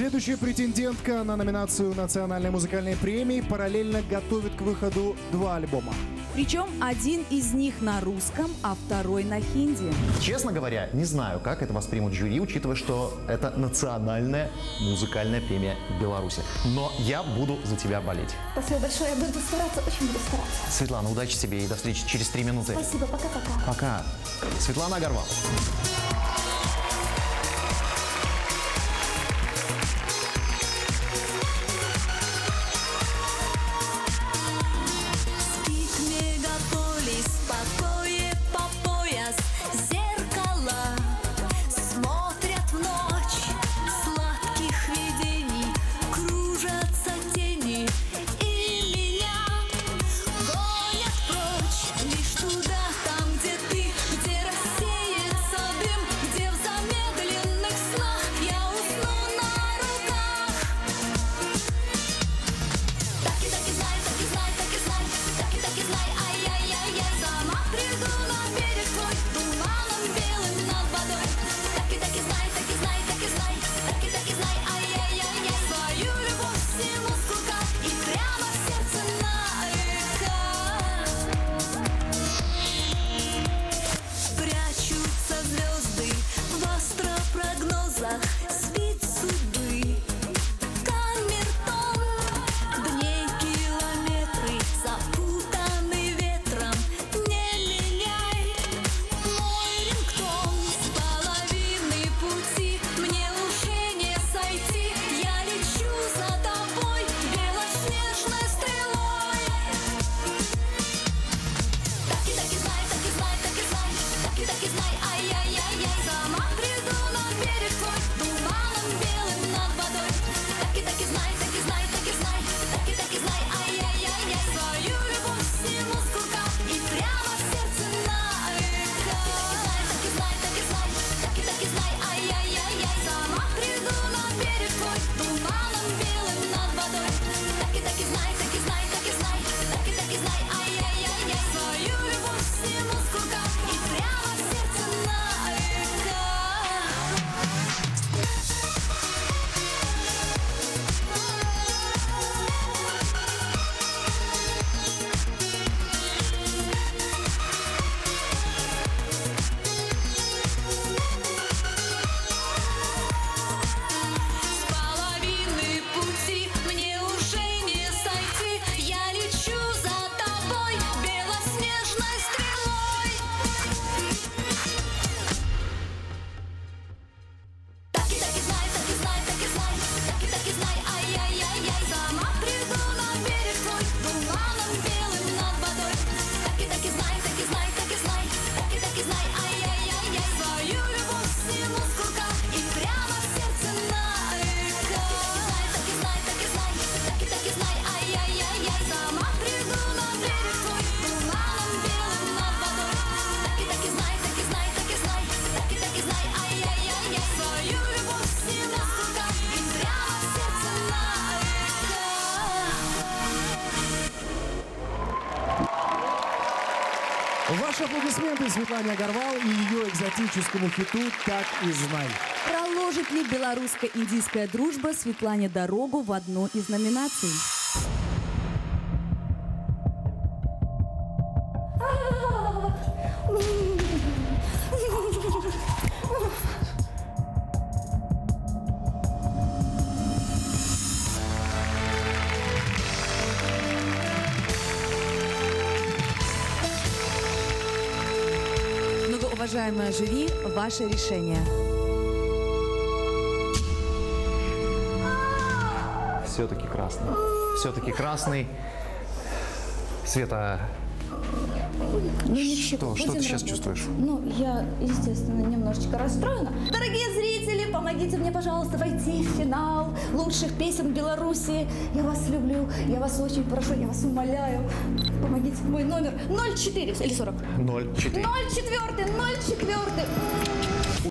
Следующая претендентка на номинацию национальной музыкальной премии параллельно готовит к выходу два альбома. Причем один из них на русском, а второй на хинди. Честно говоря, не знаю, как это воспримут жюри, учитывая, что это национальная музыкальная премия Беларуси. Но я буду за тебя болеть. Спасибо большое, я буду стараться, очень буду стараться. Светлана, удачи тебе и до встречи через три минуты. Спасибо, пока-пока. Пока. Светлана Горвал. Ваши аплодисменты Светлане Горвал и ее экзотическому хиту «Так и знай». Проложит ли белорусско-индийская дружба Светлане дорогу в одну из номинаций? Уважаемое жюри, ваше решение. Все-таки красный. Все-таки красный. Света, ну, ничего. Что, что ты сейчас чувствуешь? Ну, я, естественно, немножечко расстроена. Дорогие зрители, помогите мне, пожалуйста, войти в финал лучших песен Беларуси. Я вас люблю, я вас очень прошу, я вас умоляю. Помогите, мой номер 04 или 40? 04. 04, 04.